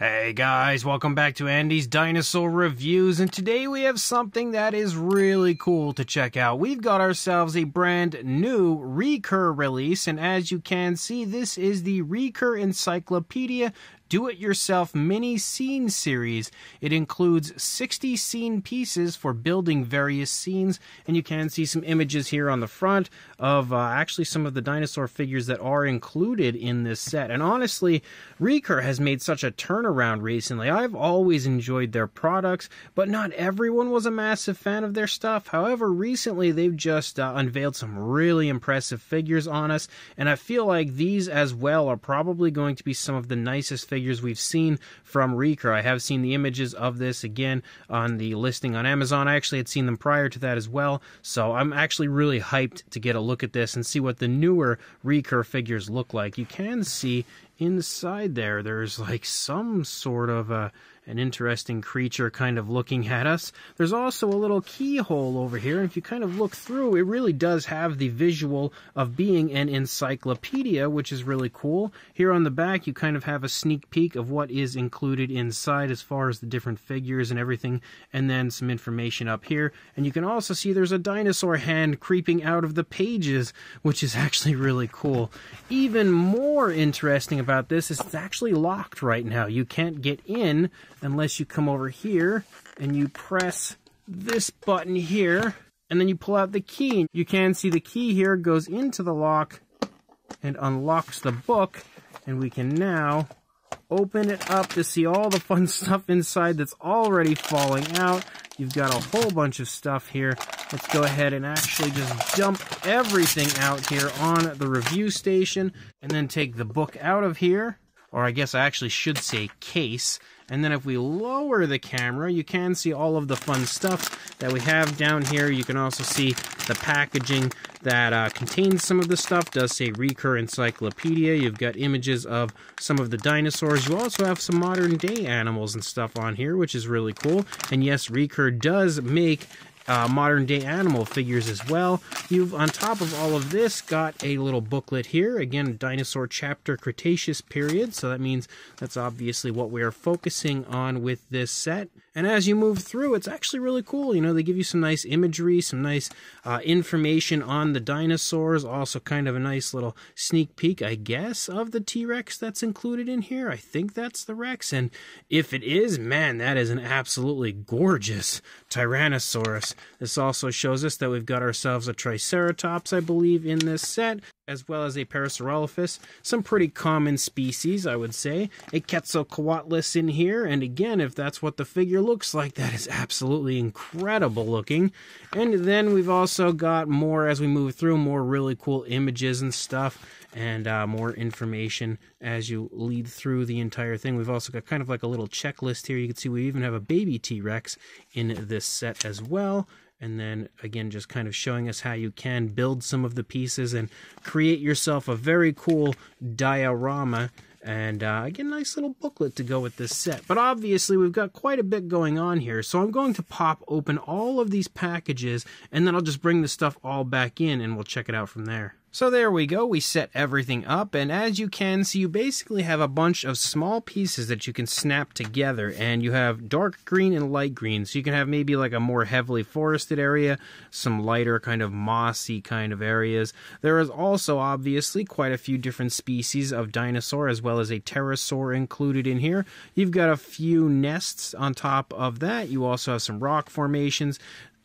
Hey guys, welcome back to Andy's Dinosaur Reviews, and today we have something that is really cool to check out. We've got ourselves a brand new Recur release, and as you can see, this is the Recur Encyclopedia do it yourself mini scene series. It includes 60 scene pieces for building various scenes, and you can see some images here on the front of uh, actually some of the dinosaur figures that are included in this set. And honestly, Recur has made such a turnaround recently. I've always enjoyed their products, but not everyone was a massive fan of their stuff. However, recently they've just uh, unveiled some really impressive figures on us, and I feel like these as well are probably going to be some of the nicest figures figures we've seen from Recur. I have seen the images of this again on the listing on Amazon. I actually had seen them prior to that as well, so I'm actually really hyped to get a look at this and see what the newer Recur figures look like. You can see inside there, there's like some sort of a an interesting creature kind of looking at us. There's also a little keyhole over here, and if you kind of look through, it really does have the visual of being an encyclopedia, which is really cool. Here on the back, you kind of have a sneak peek of what is included inside as far as the different figures and everything, and then some information up here. And you can also see there's a dinosaur hand creeping out of the pages, which is actually really cool. Even more interesting about this is it's actually locked right now. You can't get in unless you come over here and you press this button here and then you pull out the key. You can see the key here goes into the lock and unlocks the book and we can now open it up to see all the fun stuff inside that's already falling out. You've got a whole bunch of stuff here. Let's go ahead and actually just dump everything out here on the review station and then take the book out of here. Or I guess I actually should say case and then if we lower the camera, you can see all of the fun stuff that we have down here. You can also see the packaging that uh, contains some of the stuff. does say Recur Encyclopedia. You've got images of some of the dinosaurs. You also have some modern day animals and stuff on here, which is really cool. And yes, Recur does make uh, modern day animal figures as well. You've, on top of all of this, got a little booklet here. Again, dinosaur chapter Cretaceous period. So that means that's obviously what we are focusing on with this set. And as you move through, it's actually really cool. You know, they give you some nice imagery, some nice uh, information on the dinosaurs, also kind of a nice little sneak peek, I guess, of the T Rex that's included in here. I think that's the Rex. And if it is, man, that is an absolutely gorgeous Tyrannosaurus. This also shows us that we've got ourselves a Triceratops, I believe, in this set as well as a Parasaurolophus, some pretty common species, I would say. A Quetzalcoatlus in here, and again, if that's what the figure looks like, that is absolutely incredible looking. And then we've also got more, as we move through, more really cool images and stuff, and uh, more information as you lead through the entire thing. We've also got kind of like a little checklist here. You can see we even have a baby T-Rex in this set as well and then again just kind of showing us how you can build some of the pieces and create yourself a very cool diorama and uh, again a nice little booklet to go with this set. But obviously we've got quite a bit going on here so i'm going to pop open all of these packages and then i'll just bring the stuff all back in and we'll check it out from there so there we go, we set everything up, and as you can see, you basically have a bunch of small pieces that you can snap together, and you have dark green and light green, so you can have maybe like a more heavily forested area, some lighter kind of mossy kind of areas. There is also obviously quite a few different species of dinosaur, as well as a pterosaur included in here. You've got a few nests on top of that, you also have some rock formations,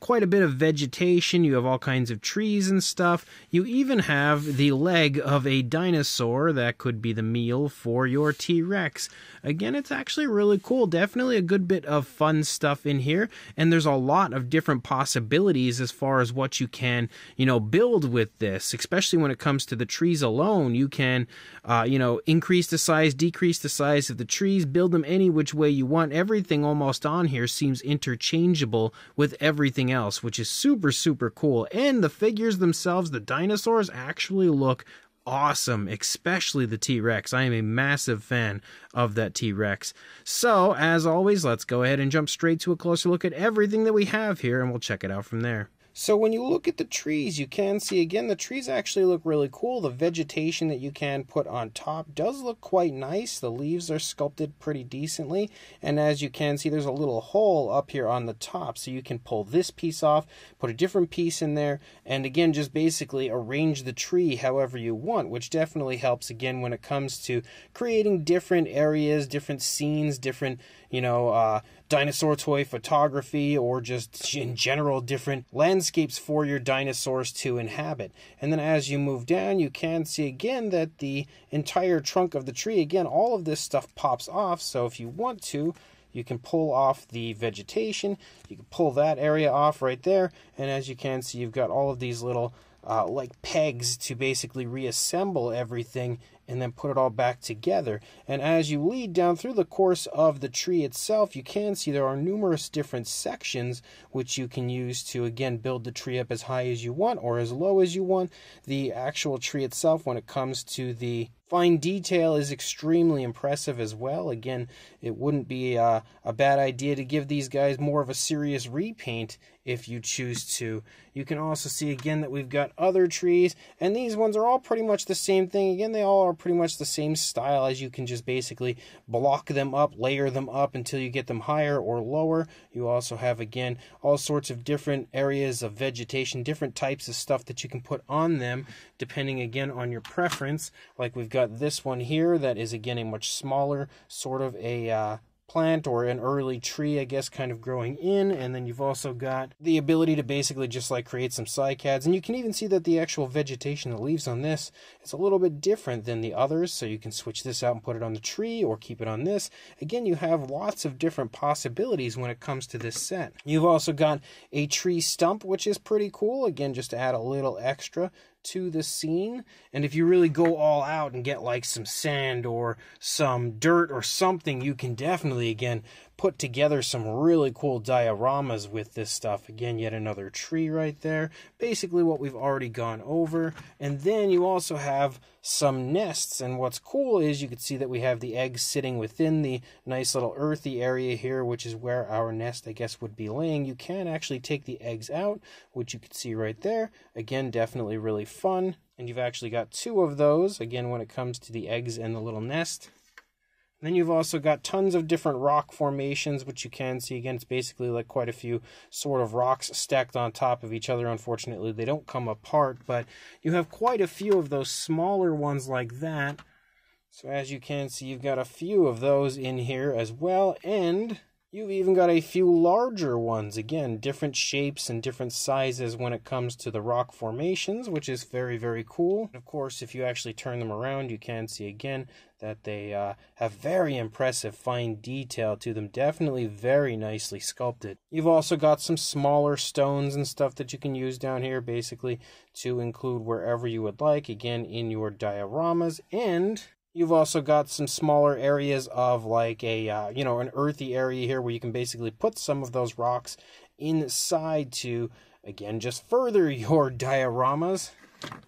quite a bit of vegetation. You have all kinds of trees and stuff. You even have the leg of a dinosaur that could be the meal for your T Rex. Again, it's actually really cool. Definitely a good bit of fun stuff in here. And there's a lot of different possibilities as far as what you can, you know, build with this, especially when it comes to the trees alone. You can, uh, you know, increase the size, decrease the size of the trees, build them any which way you want. Everything almost on here seems interchangeable with everything everything else, which is super, super cool. And the figures themselves, the dinosaurs, actually look awesome, especially the T Rex. I am a massive fan of that T Rex. So, as always, let's go ahead and jump straight to a closer look at everything that we have here, and we'll check it out from there. So when you look at the trees, you can see again the trees actually look really cool. The vegetation that you can put on top does look quite nice. The leaves are sculpted pretty decently. And as you can see, there's a little hole up here on the top. So you can pull this piece off, put a different piece in there, and again, just basically arrange the tree however you want, which definitely helps again when it comes to creating different areas, different scenes, different, you know, uh, dinosaur toy photography or just in general different landscapes for your dinosaurs to inhabit. And then as you move down, you can see again that the entire trunk of the tree, again, all of this stuff pops off. So if you want to, you can pull off the vegetation, you can pull that area off right there, and as you can see, you've got all of these little uh, like pegs to basically reassemble everything and then put it all back together. And as you lead down through the course of the tree itself, you can see there are numerous different sections which you can use to again build the tree up as high as you want or as low as you want. The actual tree itself, when it comes to the Fine detail is extremely impressive as well. Again, it wouldn't be uh, a bad idea to give these guys more of a serious repaint if you choose to. You can also see again that we've got other trees, and these ones are all pretty much the same thing. Again, they all are pretty much the same style as you can just basically block them up, layer them up until you get them higher or lower. You also have, again, all sorts of different areas of vegetation, different types of stuff that you can put on them, depending again on your preference. Like we've got this one here that is again a much smaller sort of a uh, plant or an early tree, I guess, kind of growing in. And then you've also got the ability to basically just like create some cycads. And you can even see that the actual vegetation, the leaves on this, is a little bit different than the others. So you can switch this out and put it on the tree or keep it on this. Again, you have lots of different possibilities when it comes to this set. You've also got a tree stump, which is pretty cool. Again, just to add a little extra to the scene. And if you really go all out and get like some sand or some dirt or something, you can definitely, again, put together some really cool dioramas with this stuff. Again, yet another tree right there. Basically, what we've already gone over. And then you also have some nests. And what's cool is you can see that we have the eggs sitting within the nice little earthy area here, which is where our nest, I guess, would be laying. You can actually take the eggs out, which you can see right there. Again, definitely really fun. And you've actually got two of those, again, when it comes to the eggs and the little nest. Then you've also got tons of different rock formations, which you can see. Again, it's basically like quite a few sort of rocks stacked on top of each other. Unfortunately, they don't come apart, but you have quite a few of those smaller ones like that. So as you can see, you've got a few of those in here as well. And You've even got a few larger ones, again, different shapes and different sizes when it comes to the rock formations, which is very, very cool. Of course, if you actually turn them around, you can see again that they uh, have very impressive fine detail to them, definitely very nicely sculpted. You've also got some smaller stones and stuff that you can use down here, basically, to include wherever you would like, again, in your dioramas, and You've also got some smaller areas of like a, uh, you know, an earthy area here where you can basically put some of those rocks inside to, again, just further your dioramas.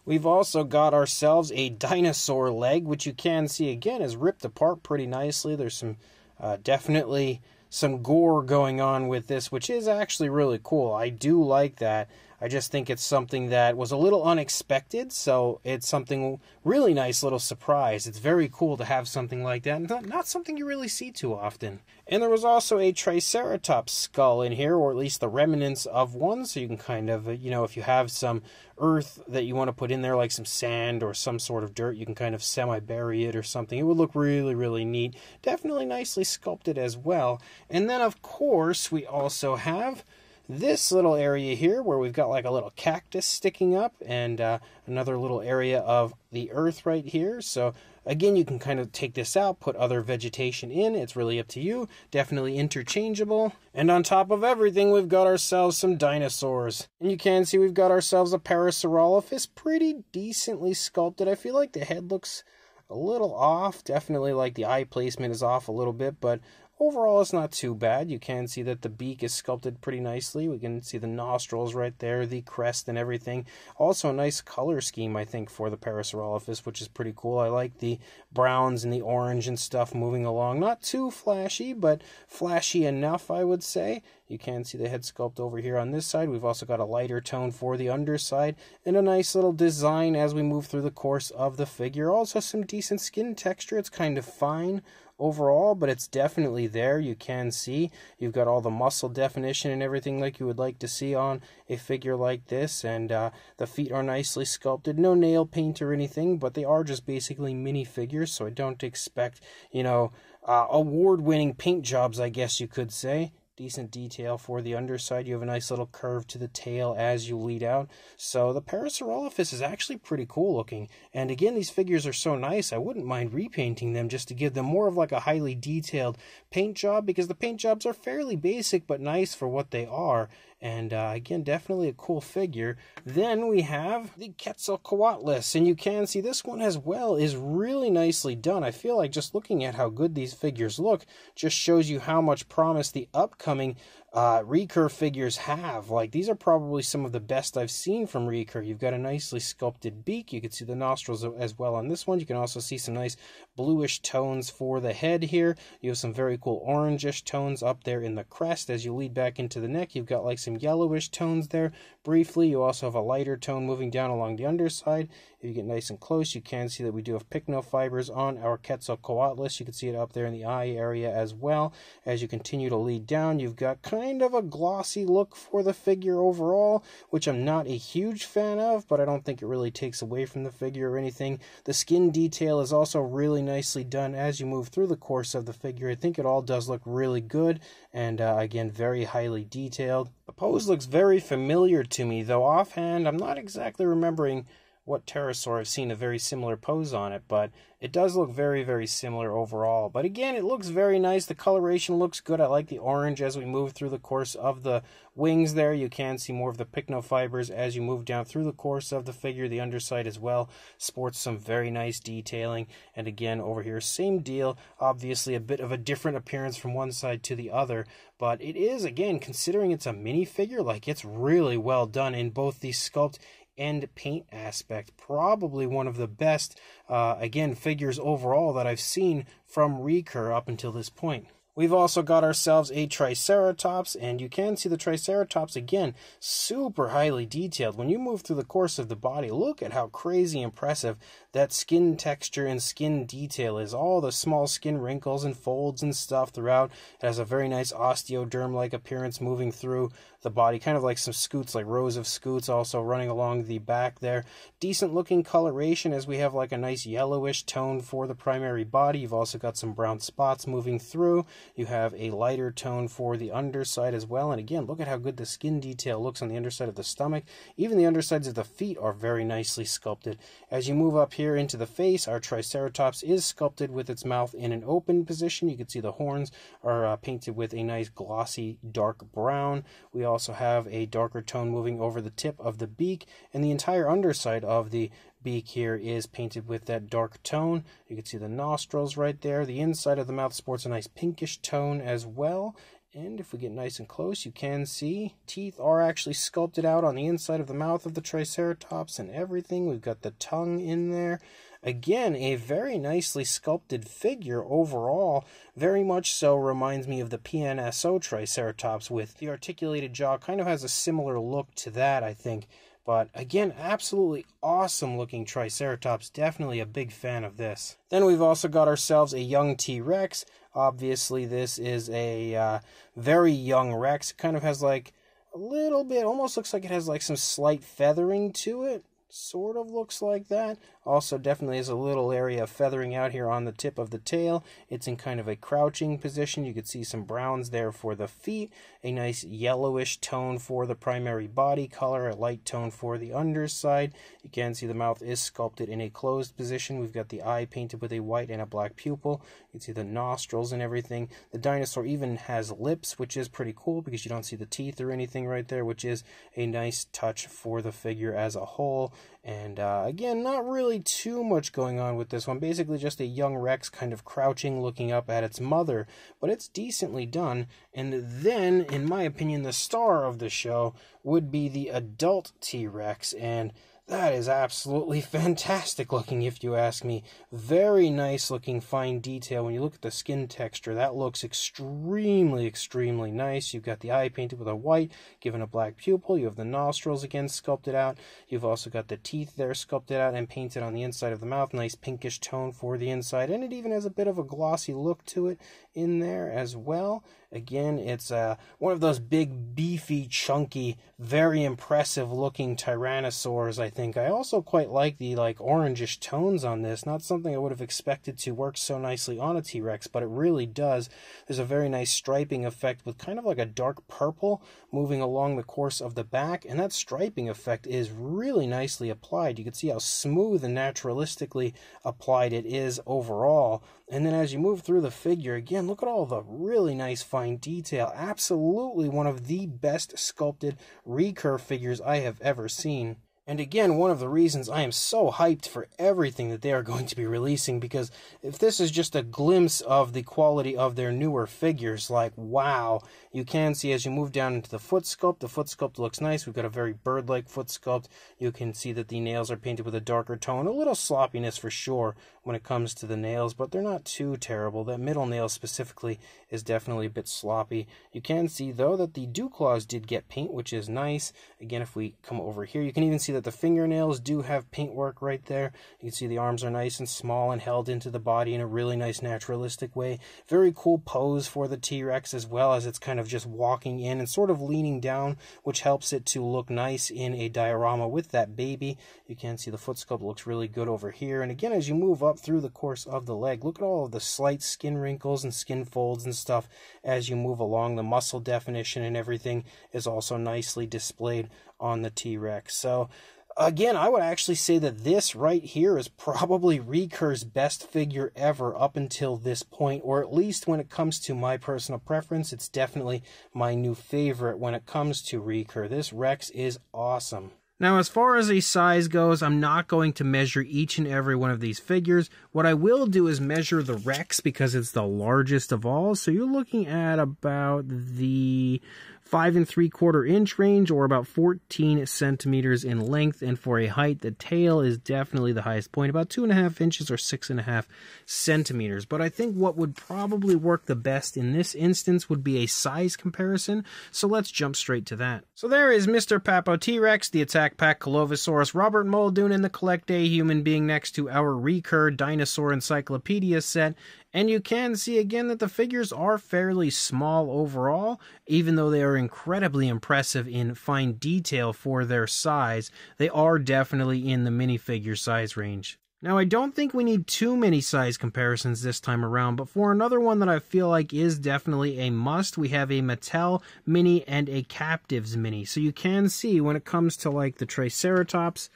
We've also got ourselves a dinosaur leg, which you can see again is ripped apart pretty nicely. There's some uh, definitely some gore going on with this, which is actually really cool. I do like that. I just think it's something that was a little unexpected, so it's something really nice little surprise. It's very cool to have something like that, not, not something you really see too often. And there was also a Triceratops skull in here, or at least the remnants of one, so you can kind of, you know, if you have some earth that you want to put in there, like some sand or some sort of dirt, you can kind of semi bury it or something. It would look really, really neat. Definitely nicely sculpted as well. And then, of course, we also have this little area here where we've got like a little cactus sticking up and uh, another little area of the earth right here. So again, you can kind of take this out, put other vegetation in. It's really up to you. Definitely interchangeable. And on top of everything, we've got ourselves some dinosaurs. And you can see we've got ourselves a Parasaurolophus, pretty decently sculpted. I feel like the head looks a little off. Definitely like the eye placement is off a little bit, but Overall, it's not too bad. You can see that the beak is sculpted pretty nicely. We can see the nostrils right there, the crest and everything. Also, a nice color scheme, I think, for the Parasaurolophus, which is pretty cool. I like the browns and the orange and stuff moving along. Not too flashy, but flashy enough, I would say. You can see the head sculpt over here on this side. We've also got a lighter tone for the underside and a nice little design as we move through the course of the figure. Also some decent skin texture. It's kind of fine overall, but it's definitely there. You can see you've got all the muscle definition and everything like you would like to see on a figure like this. And uh, the feet are nicely sculpted. No nail paint or anything, but they are just basically mini figures. So I don't expect, you know, uh, award winning paint jobs, I guess you could say decent detail for the underside. You have a nice little curve to the tail as you lead out. So the Parasaurolophus is actually pretty cool looking. And again, these figures are so nice, I wouldn't mind repainting them just to give them more of like a highly detailed paint job because the paint jobs are fairly basic but nice for what they are. And uh, again, definitely a cool figure. Then we have the Quetzalcoatlus, and you can see this one as well is really nicely done. I feel like just looking at how good these figures look just shows you how much promise the upcoming uh, recur figures have. Like these are probably some of the best I've seen from recur. You've got a nicely sculpted beak. You can see the nostrils as well on this one. You can also see some nice bluish tones for the head here. You have some very cool orangish tones up there in the crest. As you lead back into the neck, you've got like some yellowish tones there. Briefly, you also have a lighter tone moving down along the underside. If you get nice and close, you can see that we do have pycnofibers on our Quetzalcoatlus. You can see it up there in the eye area as well. As you continue to lead down, you've got kind of a glossy look for the figure overall, which I'm not a huge fan of, but I don't think it really takes away from the figure or anything. The skin detail is also really nicely done as you move through the course of the figure. I think it all does look really good, and uh, again, very highly detailed. The pose looks very familiar to me, though offhand, I'm not exactly remembering what pterosaur I've seen a very similar pose on it, but it does look very, very similar overall. But again, it looks very nice. The coloration looks good. I like the orange as we move through the course of the wings there. You can see more of the pycnofibers as you move down through the course of the figure. The underside as well sports some very nice detailing. And again, over here, same deal. Obviously, a bit of a different appearance from one side to the other. But it is, again, considering it's a minifigure, like it's really well done in both the sculpt and paint aspect. Probably one of the best, uh, again, figures overall that I've seen from Recur up until this point. We've also got ourselves a Triceratops, and you can see the Triceratops again, super highly detailed. When you move through the course of the body, look at how crazy impressive that skin texture and skin detail is. All the small skin wrinkles and folds and stuff throughout. It has a very nice osteoderm like appearance moving through the body, kind of like some scutes, like rows of scutes also running along the back there. Decent looking coloration as we have like a nice yellowish tone for the primary body. You've also got some brown spots moving through. You have a lighter tone for the underside as well. And again, look at how good the skin detail looks on the underside of the stomach. Even the undersides of the feet are very nicely sculpted. As you move up here into the face, our Triceratops is sculpted with its mouth in an open position. You can see the horns are uh, painted with a nice glossy dark brown. We also have a darker tone moving over the tip of the beak, and the entire underside of the beak here is painted with that dark tone. You can see the nostrils right there. The inside of the mouth sports a nice pinkish tone as well. And if we get nice and close, you can see teeth are actually sculpted out on the inside of the mouth of the Triceratops and everything. We've got the tongue in there. Again, a very nicely sculpted figure overall. Very much so reminds me of the PNSO Triceratops with the articulated jaw. Kind of has a similar look to that, I think. But again, absolutely awesome looking Triceratops. Definitely a big fan of this. Then we've also got ourselves a young T Rex. Obviously, this is a uh, very young Rex. Kind of has like a little bit, almost looks like it has like some slight feathering to it sort of looks like that. Also, definitely is a little area of feathering out here on the tip of the tail. It's in kind of a crouching position. You could see some browns there for the feet, a nice yellowish tone for the primary body color, a light tone for the underside. You can see the mouth is sculpted in a closed position. We've got the eye painted with a white and a black pupil. You can see the nostrils and everything. The dinosaur even has lips, which is pretty cool because you don't see the teeth or anything right there, which is a nice touch for the figure as a whole. And uh, again, not really too much going on with this one. Basically, just a young Rex kind of crouching, looking up at its mother. But it's decently done. And then, in my opinion, the star of the show would be the adult T Rex. And That is absolutely fantastic looking, if you ask me. Very nice looking fine detail. When you look at the skin texture, that looks extremely, extremely nice. You've got the eye painted with a white, given a black pupil. You have the nostrils again sculpted out. You've also got the teeth there sculpted out and painted on the inside of the mouth. Nice pinkish tone for the inside. And it even has a bit of a glossy look to it in there as well. Again, it's uh, one of those big, beefy, chunky, very impressive looking tyrannosaurs, I think. I also quite like the like orangish tones on this. Not something I would have expected to work so nicely on a T-Rex, but it really does. There's a very nice striping effect with kind of like a dark purple moving along the course of the back, and that striping effect is really nicely applied. You can see how smooth and naturalistically applied it is overall. And then as you move through the figure, again, look at all the really nice fine detail. Absolutely one of the best sculpted Recur figures I have ever seen. And again, one of the reasons I am so hyped for everything that they are going to be releasing, because if this is just a glimpse of the quality of their newer figures, like wow, you can see as you move down into the foot sculpt, the foot sculpt looks nice. We've got a very bird like foot sculpt. You can see that the nails are painted with a darker tone, a little sloppiness for sure when it comes to the nails, but they're not too terrible. That middle nail specifically is definitely a bit sloppy. You can see though that the dew claws did get paint, which is nice. Again, if we come over here, you can even see that the fingernails do have paintwork right there. You can see the arms are nice and small and held into the body in a really nice naturalistic way. Very cool pose for the T-Rex as well as it's kind of just walking in and sort of leaning down, which helps it to look nice in a diorama with that baby. You can see the foot sculpt looks really good over here. And again, as you move up through the course of the leg, look at all of the slight skin wrinkles and skin folds and stuff as you move along. The muscle definition and everything is also nicely displayed on the T-Rex. So again, I would actually say that this right here is probably Recur's best figure ever up until this point, or at least when it comes to my personal preference, it's definitely my new favorite when it comes to Recur. This Rex is awesome. Now, as far as a size goes, I'm not going to measure each and every one of these figures. What I will do is measure the Rex because it's the largest of all. So you're looking at about the five and three quarter inch range or about 14 centimeters in length. And for a height, the tail is definitely the highest point, about two and a half inches or six and a half centimeters. But I think what would probably work the best in this instance would be a size comparison. So let's jump straight to that. So there is Mr. Papo T-Rex, the Attack Pack Colovosaurus, Robert Muldoon, and the CollectA human being next to our Recur Dinosaur Encyclopedia set. And you can see again that the figures are fairly small overall, even though they are incredibly impressive in fine detail for their size. They are definitely in the minifigure size range. Now, I don't think we need too many size comparisons this time around, but for another one that I feel like is definitely a must, we have a Mattel Mini and a Captivz Mini. So you can see when it comes to like the Triceratops,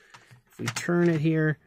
if we turn it here,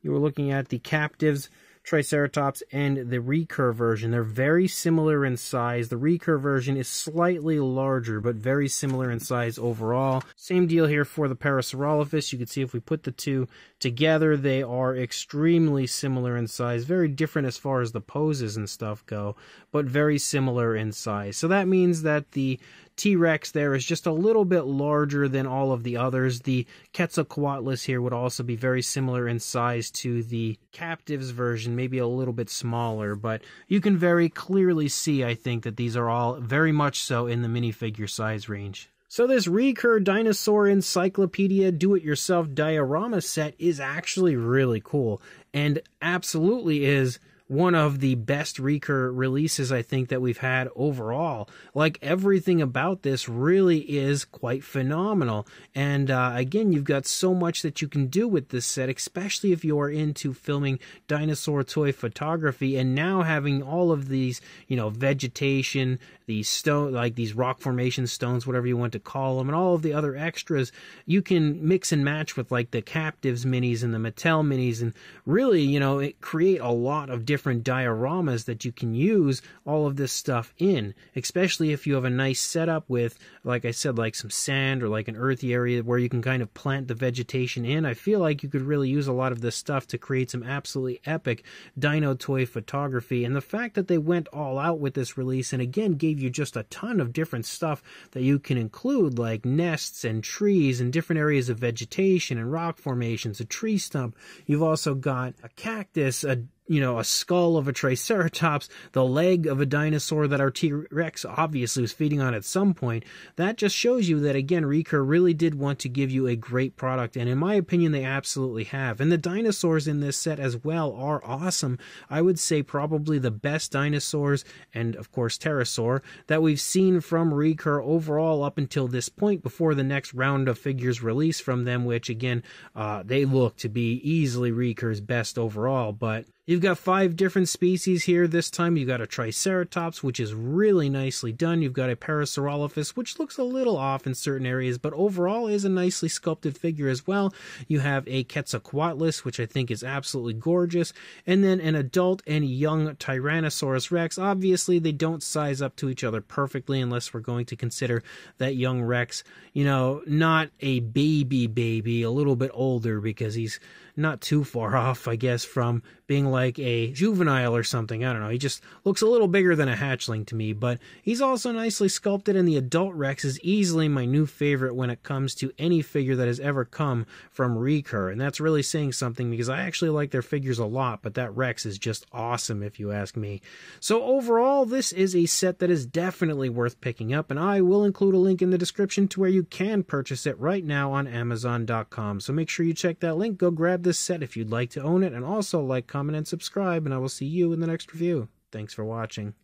you are looking at the Captivz Triceratops and the Recur version. They're very similar in size. The Recur version is slightly larger, but very similar in size overall. Same deal here for the Parasaurolophus. You can see if we put the two together, they are extremely similar in size. Very different as far as the poses and stuff go, but very similar in size. So that means that the T-Rex there is just a little bit larger than all of the others. The Quetzalcoatlus here would also be very similar in size to the Captivz version, maybe a little bit smaller, but you can very clearly see, I think, that these are all very much so in the minifigure size range. So this Recur Dinosaur Encyclopedia Do-It-Yourself Diorama set is actually really cool, and absolutely is one of the best Recur releases I think that we've had overall. Like everything about this really is quite phenomenal. And uh, again, you've got so much that you can do with this set, especially if you are into filming dinosaur toy photography and now having all of these, you know, vegetation, these stone, like these rock formation stones, whatever you want to call them, and all of the other extras, you can mix and match with like the Captivz minis and the Mattel minis and really, you know, create a lot of different different dioramas that you can use all of this stuff in, especially if you have a nice setup with, like I said, like some sand or like an earthy area where you can kind of plant the vegetation in. I feel like you could really use a lot of this stuff to create some absolutely epic dino toy photography. And the fact that they went all out with this release and again gave you just a ton of different stuff that you can include, like nests and trees and different areas of vegetation and rock formations, a tree stump. You've also got a cactus, a you know, a skull of a triceratops, the leg of a dinosaur that our T Rex obviously was feeding on at some point. That just shows you that, again, Recur really did want to give you a great product, and in my opinion, they absolutely have. And the dinosaurs in this set as well are awesome. I would say probably the best dinosaurs, and of course, pterosaur, that we've seen from Recur overall up until this point before the next round of figures release from them, which, again, uh, they look to be easily Recur's best overall, but You've got five different species here. This time you've got a Triceratops, which is really nicely done. You've got a Parasaurolophus, which looks a little off in certain areas, but overall is a nicely sculpted figure as well. You have a Quetzalcoatlus, which I think is absolutely gorgeous, and then an adult and young Tyrannosaurus Rex. Obviously, they don't size up to each other perfectly unless we're going to consider that young Rex, you know, not a baby baby, a little bit older because he's not too far off, I guess, from being like a juvenile or something. I don't know. He just looks a little bigger than a hatchling to me, but he's also nicely sculpted, and the adult Rex is easily my new favorite when it comes to any figure that has ever come from Recur. And that's really saying something because I actually like their figures a lot, but that Rex is just awesome if you ask me. So overall, this is a set that is definitely worth picking up, and I will include a link in the description to where you can purchase it right now on Amazon.com. So make sure you check that link, go grab this set if you'd like to own it, and also like, comment, and subscribe, and I will see you in the next review. Thanks for watching.